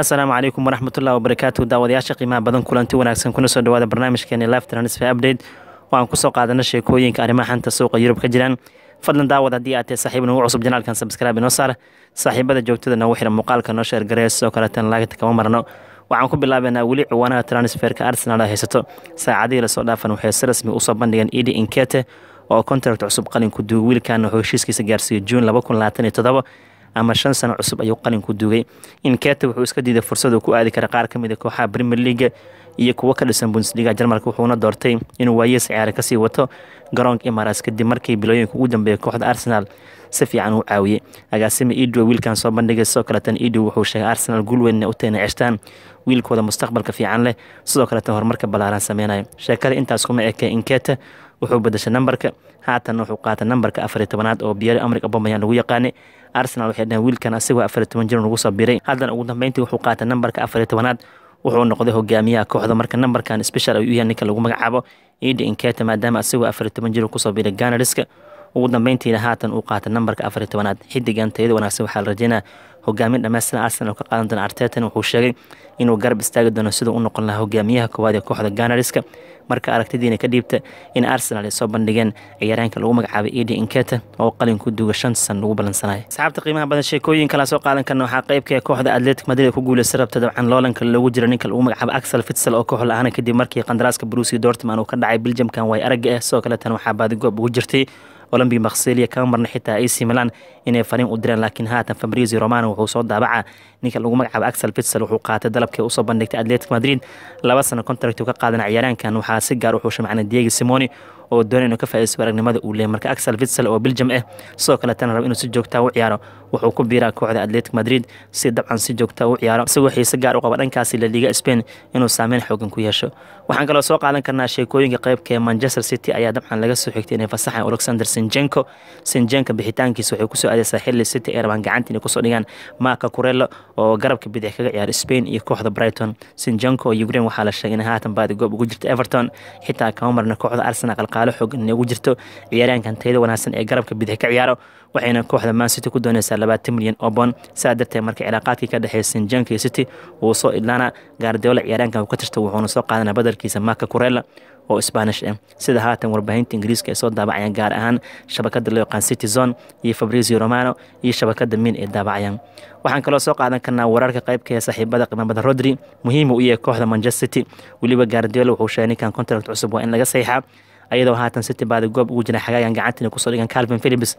asalaamu calaykum waraxmatullahi wabarakaatu daawadayaasha qiimaha badan kulanti wanaagsan kuna soo dhawaada barnaamijkeeni live transfer update. Waxaan ku soo qaadana sheekooyinka arrimaha xanta suuqa yurub ka jiraan. Fadlan daawad haddii aad tahay saaxiib nagu cusub janaalkan subscribe inoo saar. Saaxiibada joogtada noogu xira muuqaalka noo sheer gareya sidoo kaleetan laagta kama marno waxaan ku bilaabeynaa weli ciwaanaha transferka arsenal ay haysato. Saacadihii la soo dhaafan waxay si rasmi u soo bandhigeen edi inkete oo contract cusub qalinku duugay wiilkan wuxuu heshiiskiisa gaarsiiyey juun ama shan sano cusub ayuu qalinku duugay inkete wuxuu iska diiday fursad uu ku aadi kara qaar ka mid a kooxaha premier leaga iyo kuwo ka dhisan bundesliga. Jarmalka wuxuuna doortay inuu waayees ciyaare ka sii wato garoonka imaras kadib markii bilooyinka ugu dambeeyay kooxda arsenal si fiican uu caawiyey agaasima edo wiilkan soo bandhigay sidoo kaleetan edo wuxuu sheegay arsenal guulweyn u tayna ceshtaan wiilkooda mustaqbalka fiican leh. Sidoo kaleetan horumarka ballaaran sameynayo sheekada intaas kuma ekee inkete wuxuu bedashay nambarka. Haatan wuxuu qaatay nambarka afar iyo tobanaad oo biyari amrik abomayan lagu yaqaanay. Arsenal waxay dhaheen wiilkan asigoo afar iyo toban jir nagu soo biray haddana ugu dambeyntii wuxuu qaatay nambarka afar iyo tobanaad. Wuxuu noqday hogaamiyaha kooxda marka nambarkan special ayuu yahay ninka lagu magacaabo edi inkete maadaama asigoo afar iyo toban jir ku soo biray ganariska ugu dambeyntiina haatan uu qaatay nambarka afar iyo tobanaad. Xidigan tayada wanaagsan waxaa la rajeynaya hogaamin dhammaystiran arsenal ka qaadan doona artetan wuxuu sheegay inuu garab istaagi doono siduu u noqon lahaa hogaamiyaha koowaad ee kooxda ganariska marka aragtidiina ka dhiibta in arsenal ay soo bandhigeen ciyaaryaanka lagu magacaabay edi inkete oo qalinku duuga shan san lagu balansanaya asxaabta qiimaha badan sheekooyin kala soo qaadan karna waxaa qaybka ee kooxda atletic madrid ku guuleystay rabta dabcan loolanka loogu jira ninka lagu magacaabo axel fitsel oo koox la'aana kadib markii qandaraaska brusi dortman uu ka dhacay biljamkan way aragga ah sidoo kaleetan waxaa baadigoob ugu jirtay olombic makhselia kama marna xitaa ac milan inay fariin u direen laakiin haatan fabrizio romano wuxuu soo daabaca. Ninka lagu magacaabo axel fitsel wuxuu qaatay dalabkii u soo bandhigtay atletic madrid. Laba sano contract ka qaadana ciyaaraankan waxaa si gaar u xuushay macna simoni oo doonay inuu ka faa'iidaysto aragnimada uu leeyahay marka axel fitsel oo biljam ah sidoo kaleetana raba inuu si joogtaa u ciyaaro. Wuxuu ku biiraa kooxda atletic madrid si dabcan si joogtaa u ciyaaro. Isagoo xiise gaar u qaba dhankaasi la spain inuu saameyn xoogan ku yeesho. Waxaan kaloo soo qaadan karnaa sheekooyinka qaybka ee manchester city ayaa dabcan laga soo xigtay inay fasaxaan alexander sinjenko sinjenka bixitaankiisa waxay ku soo aadeysaa xilli city ay rabaan gacanta inay ku soo dhigaan marka kurello oo garabka bidix kaga ciyaara spain iyo kooxda brighton. Sinjenko oo ukraine waxaa la sheegay in haatan baadi goob ugu jirta everton. Xitaa kama marna kooxda arsenal qalqaalo xoogan inay ugu jirto ciyaaryaankan tayada wanaagsan ee garabka bidix ka ciyaaro waxayna kooxda man city ku dooneysaa labaatan milyan oo bond saa darteed marka cilaaqaadkii ka dhexeeya sinjanka iyo city wuu soo idlaana gaardiola ciyaaryaankan ka tirta wuxuuna soo qaadanaa badarkiisa marka kurella oo spanish ah. Sida haatan warbaahinta ingiriiska ay soo daabacayaan gaar ahaan shabakada loo yaqaan city zone iyo fabrizio romano iyo shabakada min ay daabacayaan. Waxaan kaloo soo qaadan karnaa wararka qaybka ee saaxiibada qiimabada rodri muhiim u yahay kooxda manchester city. Weliba gaardiola wuxuu sheegay ninkan contract cusub waa in laga saxiixaa ayadoo haatan city baadi goob ugu jira xagaagan gacantina ku soo dhigan calvin philips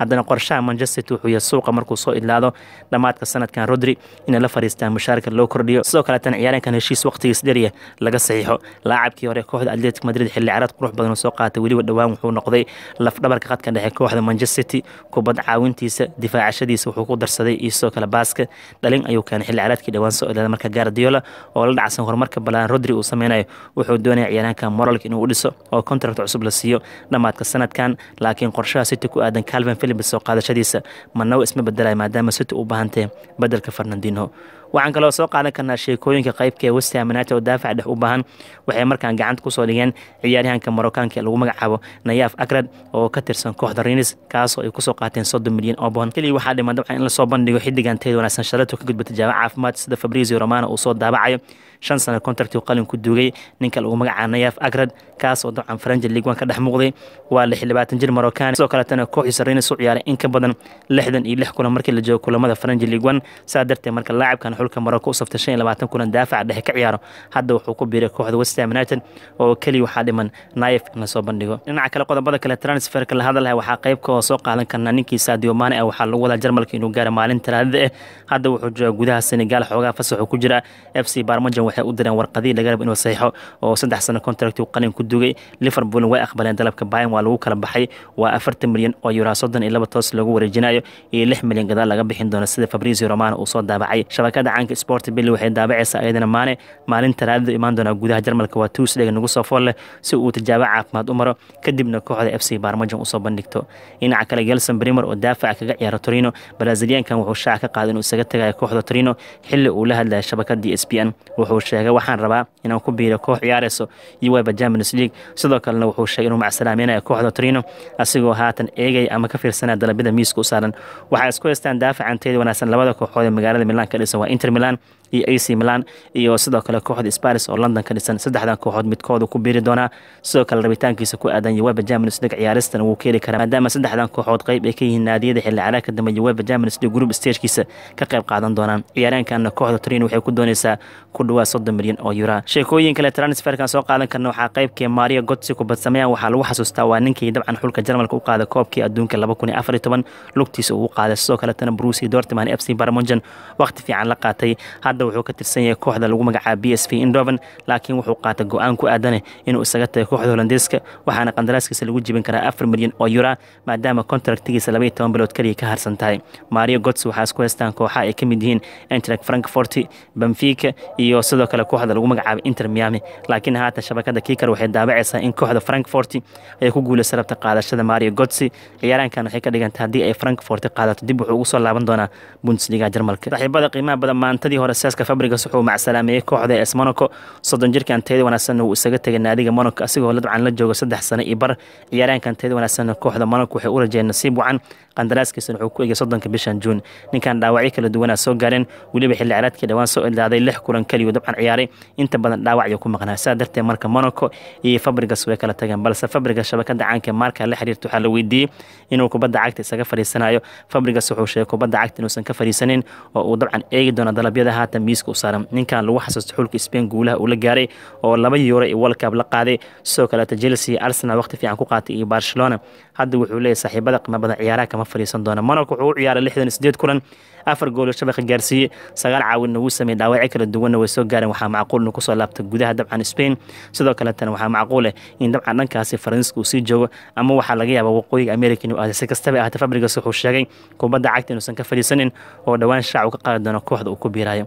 haddana qorshaha manchester city wuxuu yahay suuqa markuu soo idlaado dhammaadka sanadkan rodri inay la fariistaan mushaarka loo kordhiyo. Sidoo kaleetan ciyaaryaankan heshiis waqtigiis dherya laga saxiixo. Laacabkii hore kooxda atletic madrid xilli caraad qurux badan soo qaatay weliba dhowaan wuxuu noqday lafdhabarka khadka dhexe kooxda manchester city. Kubad caawintiisa difaacashadiisa wuxuu ku darsaday iyo sidoo kale baaska. Dhalin ayuu keenay xilli caraadkii dhowaan soo idlaada marka gaardiola oo la dhacsan horumarka ballaaran rodri uu sameynayo wuxuu doonaya ciyaaryaanka moralka inuu u dhiso oo contract cusub la siiyo dhammaadka sanadkan laakiin qorshaha city ku aadan calvin philips soo qaadashadiisa manaw isma bedelaya maadaama city u baahantay bedelka fernandino waxaan kaloo soo qaadan karnaa sheekooyinka qaybka ee westham united oo daafac dhex u baahan. Waxay markaan gacanta ku soo dhigeen ciyaaryahanka marookaanka ee lagu magacaabo nayaaf agrad oo ka tirsan kooxda rinis kaasoo ay ku soo qaateen soddon milyan oo bond keliya waxaa dhiman dabcan in la soo bandhigo xidigan teed wanaagsan shalato ka gudba tijaabo caafimaad sida fabrizio romano uu soo daabacayo. Shan sano contracti qalin ku duugay ninka lagu magacaabo nayaaf agrad kaas oo dabcan faranji ligwan ka dhex muuqday. Waa lix labaatan jir marookaan sidoo kaletana kooxdiisa rinis u ciyaaray in ka badan lixdan iyo lix kulan markii la joogo kulamada faranji ligwan saa darteed marka laacibkan xulka maroko u saftay kulan daafaca dhexe ka ciyaaro. Hadda wuxuu ku biiray kooxda westham united oo keliya waxaa dhiman naif in la soo bandhigo. Dhinaca kale qodobada kale transferka la hadalaya waxaa qaybka oo soo qaadan karnaa ninkii sadio mane ah waxaa lagu wadaa jarmalka inuu gaaro maalin talaadada ah hadda wuxuu jooga gudaha senegal xoogaa fasaxu ku jira. F c barmajan waxay u direen warqadii laga raba inuu saxiixo oo saddex sano contract qalin ku dugay. Liverpool way aqbaleen dalabka bayan waa lagu kala baxay. Waa afartan milyan oo yuraa soddon iyo laba toos lagu wareejinayo iyo lix milyan gadaal laga bixin doono sida fabrizio romano uu soo daabacay. Shabakada caanka sport billy waxay daabacaysaa ayadana maane maalin talaadada imaan doona gudaha jarmalka. Waa tuusdhega nagu soo fool si uu tijaabo caafimaad u maro kadibna kooxda f c barmajan u soo bandhigto. Dhinaca kale gelson brimer oo daafaca kaga ciyaara torino braziliankan wuxuu shaaca ka qaaday inuu isaga tagayo kooxda torino xilli uu la hadlaya shabakadii s b n. Wuxuu sheegay waxaan rabaa inaan ku biiro koox ciyaareyso uweba champions league. Sidoo kalena wuxuu sheegay inuu macsalaameynaya kooxda torino asigoo haatan eegaya ama ka fiirsanaya dalabyada miiska u saaran. Waxaa isku haystaan daafacanteeda wanaagsan labada kooxood ee magaalada milan ka dhisan. Waa inter milan iyo ac milan iyo sidoo kale kooxda sparis oo london ka dhisan saddexdan kooxood midkooda ku biiri doonaa. Sidoo kale rabitaankiisa ku aadan uweba champions league ciyaaristan wuu ka heli karaa maadaama saddexdan kooxood qayb ay ka yihiin naadiyada xilli caraag ka dambe uweba champions league group stagekiisa ka qayb qaadan doonaan. Ciyaaraankan kooxda torino waxay ku dooneysaa ku dhawaad soddon milyan oo yura sheekooyin kale transferkan soo qaadan karna waxaa qaybkee mario gotsi kubadsameyan waxaa lagu xasuustaa waa ninkii dabcan xulka jarmalka u qaaday koobkii adduunka lugtiisa uu qaaday. Sidoo kaletana bruce dortman f c barmonjan waqti fiican la qaatay. Hadda wuxuu ka tirsan yahay kooxda lagu magacaaba b s v indoven laakiin wuxuu qaatay go'aan ku aadane inuu isaga tagay kooxda holandeeska waxaana qandaraaskiisa lagu jibin karaa afar milyan oo yura maadaama kontraktigiisa labaiyo toban bilood kaliya ka harsan tahay. Mario gots waxaa isku haystaan kooxa ay ka mid yihiin entrek frankfort benfica iyo sidoo kale kooxda lagu magacaaba inter miami. Laakiin haatan shabakada kiikar waxay daabacaysaa in kooxda frankfort ay ku guulaysa rabta qaadashada mario gotsi ciyaaraankan waxay ka dhigantay haddii ay frankfort qaadato dib wuxuu ugu soo laaban doonaa bundesliga jarmalka. Saaxiibada qiimaha badan maantadii hore seeska fabrigas wuxuu macsalaameeyey kooxda es monaco soddon jirkan tayada wanaagsan uu isaga tegay naadiga monaco asigoo dabcan la joogo saddex sano iyo bar. Ciyaaraankan tayada wanaagsan kooxda monaco waxay u rajeen nasiib wacan. Qandaraaskiisana wuxuu ku egay soddonka bishan juun. Ninkan dhaawacyo kala duwanaa soo gaareen. Weliba xilli ciraadkii dhawaan soo ilaaday lix kulan keliyu dabcan ciyaaray. Inta badan dhaawacyo ku maqnaa. Saa darteed marka monaco iyo fabrigas way kala tageen balse fabrigas shabakada caanka marka la xiriirta waxaa la weydiiyey inuu kubadda cagta isaga fadhiisanayo fabrigas wuxuu sheegay kubadda cagta inuusan ka fadhiisanin oo uu dabcan eegi doono dalabyada haatan miiska u saaran. Ninkan lagu xasuusta xulka spain guulaha uu la gaaray oo laba euro iyo cup la qaaday. Sidoo kaleeta chelsea arsenal waqti fiican ku qaatay iyo barcelona. Hadda wuxuu leeyahay saaxiibada qiimo badan ciyaaraha kama fadhiisan doona monaco wuxuu u ciyaaray lixdan sideed kulan afar goolo shabaqa gaarsiiyey sagaal caawinna wuu sameeyey dhaawacyo kala duwanna way soo gaareen. Waxaa macquul inuu ku soo laabta gudaha dabcan spain. Sidoo kaletana waxaa macquul eh in dabcan dhankaasi faransiiska uu sii joogo ama waxaa laga yaabaa waqooyiga america inuu aaday si kastaba ahaatee fabrigas wuxuu sheegay kubadda cagta inuusan ka fadhiisanin oo dhowaan shaac uu ka qaadi doono kooxda uu ku biirayo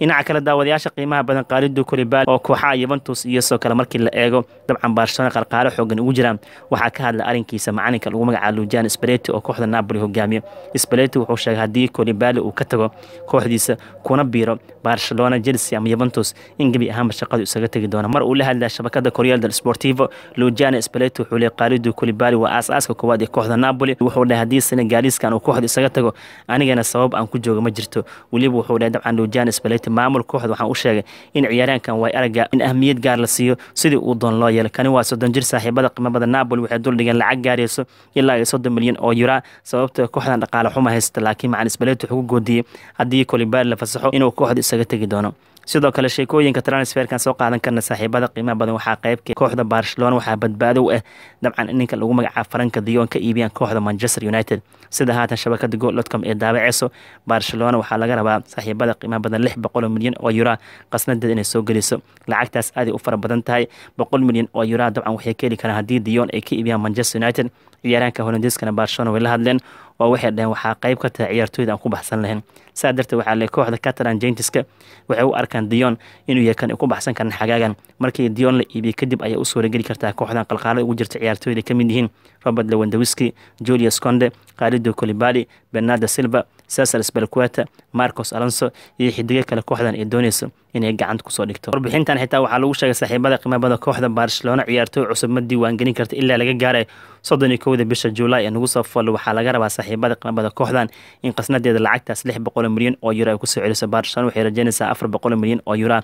dhinaca kale daawadayaasha qiimaha badan qaalidu kolibal oo kooxaha yuventus iyo sidoo kale markii la eego dabcan barcelona qarqaaro xoogan ugu jiraan. Waxaa ka hadla arrinkiisa macalinka lagu magacaabo lujan spaleti oo kooxda napoli hogaamiyo. Spaleti wuxuu sheegay haddii kolibali uu ka tago kooxdiisa kuna biiro barcelona chelsea ama yuventus in gebi ahaanba shaqadu isaga tegi doona. Mar uu la hadlaya shabakada koreal del sportivo lujana spaleti wuxuu leeyay qaalidu kolibali waa aas-aaska koowaad ee kooxda napoli. Wuxuu dhahay haddii senegaaliskan uu kooxda isaga tago anigana sabab aan ku jooga ma jirto. Weliba wuxuu dhahay dabcan lujana spaleti maamul kooxda waxaan u sheegay in ciyaaraankan way araga in ahmiyad gaar la siiyo sidii uu doon loo yeelay. Kani waa soddon jir saaxiibada qiimabada napoli waxay duldhigeen lacag gaarayso ilaa iyo soddon milyan oo yura sababta kooxdan dhaqaale xuma haysta laakiin macan spaleti wuxuu ku goodiyey haddii kolibali la fasaxo inuu kooxda isaga tegi doono sidoo kale sheekooyinka transferkan soo qaadan karna saaxiibada qiimaha badan waxaa qaybka kooxda barcelona waxaa badbaado u ah dabcan ninka lagu magacaabo faranka dion ka iibiyaan kooxda manchester united. Sida haatan shabakada goldcom ee daabaceyso barcelona waxaa laga rabaa saaxiibada qiimaha badan lix boqol milyan oo yura qasnadeed inay soo geliso. Lacagtaas aaday u fara badan tahay. Boqol milyan oo yura dabcan waxay ka heli karaan haddii dion ay ka iibiyaan manchester united. Ciyaaraanka holandiiskana barcelona way la hadleen oo waxay dhaheen waxaa qayb ka tahay ciyaartooyda aan ku baxsan lahayn. Saa darteed waxaa le kooxda catalan jaintiska waxay u arkaan dion inuu yahay kan ay ku baxsan karan xagaagan. Markii dion la iibiyey kadib ayay u suurageli kartaa kooxdan qalqaalada ugu jirta ciyaartooyda ka mid yihiin robert lewandawiski julius conde khalido colibali bernardo silva cesar spelqueta marcos alonso iyo xidigo kale kooxdan ay dooneyso inay gacanta ku soo dhigto. Warbixintan xitaa waxaa lagu sheegay saaxiibada qiimabada kooxda barcelona ciyaartooy cusub ma diiwaangelin karta ilaa laga gaaray soddon iyo kowda bisha juulaay ee nagu soo foollo waxaa laga rabaa saaxiibada qiimabada kooxdan in qasnadeeda lacagtaas lix boqol milyan oo yuro ay ku soo celiso barcelona. Waxay rajeynaysaa afar boqol milyan oo yura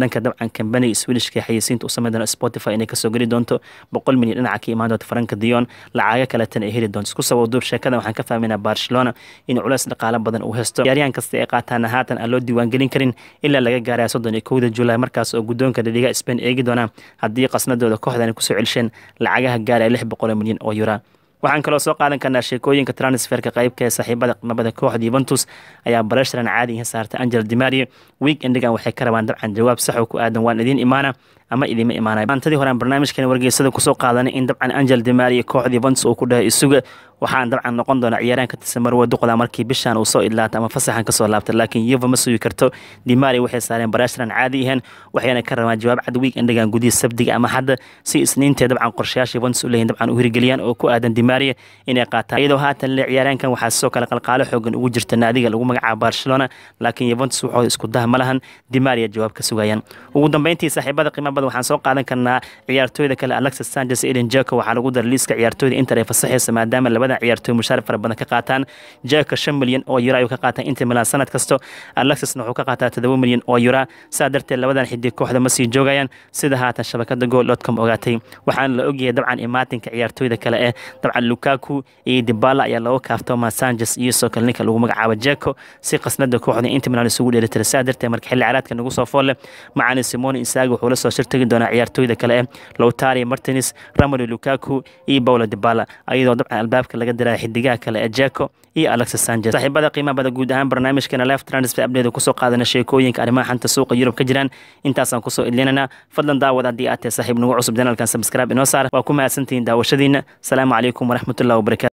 dhanka dabcan kambaniga swedishka xayeysiinta u samey doona spotify inay ka soo geli doonto boqol milyan dhinaca ka imaan doonta faranka dion. Lacago kaletana ay heli doonto. Isku duub sheekadan waxaan ka fahmaynaa barcelona in culays dhaqaalo badan uu haysto ciyaaryahan kasta ay qaataana haatan aan loo diiwaangelin karin ilaa laga gaaraya soddon iyo kowda julaay markaas oo guddoonka dhaliga spain eegi doona haddii qasnadooda kooxdan ay ku soo celisheen lacagaha gaaraya lix boqol milyan oo yura waxaan kaloo soo qaadan karnaa sheekooyinka transferka qaybka ee saaxiibada qimabada kooxda yuventus ayaa barashran caadiga saartay angel dimario week endigan waxay ka rabaan dabcan jawaab sax oo ku aadan waan idiin imaana ama idiima imaanay. Maantadii horean barnaamijkan wargeysada ku soo qaadanay in dabcan angel dimario kooxda yuventus uu ku dhahay isuga waxaan dabcan noqon doona ciyaaraan ka tirsan marwa duqda markii bishan uu soo idlaata ama fasaxan ka soo laabta laakiin yuva ma sugi karto. Dimari waxay saareen barashran caadi aheen waxayna ka rabaan jawaab cad week endigan gudihi sabdiga ama hadda si isniintee dabcan qorshayaasha yuventus u leeyihiin dabcan u hirgeliyaan oo ku aadan dimari inay qaataan. Iyadoo haatan le ciyaaraankan waxaa sidoo kale qalqaalo xoogan ugu jirta naadiga lagu magacaabo barcelona laakiin yuventus waxooda isku daha ma lahan dimaria jawaab ka sugayaan. Ugu dambeyntii saaxiibada qiimo badan waxaan soo qaadan karnaa ciyaartooyda kale alexis sanchez eden jeko waxaa lagu daray liiska ciyaartooyda inter ay fasaxaysa maadaama labadan ciyaartooy mushaar fara badan ka qaataan. Jeko shan milyan oo euro ayuu ka qaataa inter milan. Sanad kasto alexisna wuxuu ka qaataa todoba milyan oo euro saa darteed labadan xidig kooxda ma sii joogayaan. Sida haatan shabakada gool dotcom ogaatay. Waxaana la ogyahay dabcan imaatinka ciyaartooyda kale eh dabcan lukaku iyo dibala ayaa looga kaaftoomaa sanchez iyo soo kale ninka lagu magacaabo jeko si qasnada kooxda inter milan isugu dheelitira. Saa darteed marka xilli caraadka nagu soo foolle macani simone isaagi wuxuu la soo shirtagi doonaa ciyaartooyda kale eh lowtari martins ramolo lukaku iyo paulo dibala ayadoo dabcan albaabka laga diraya xidigaha kale ee jeko iyo alexis sanchez. Saaxiibada qiimaha bada guud ahaan barnaamijkeena left transfer update ku soo qaadana sheekooyinka arrimaha xanta suuqa yurub ka jiraan. Intaasaan ku soo idlinana fadlan daawad haddii aad tahay saaxiib nagu cusub. Janalkan subscribe inoo saar waa ku mahadsantihiin daawashadiina asalaamu calaykum waraxmatullahi wabarakatu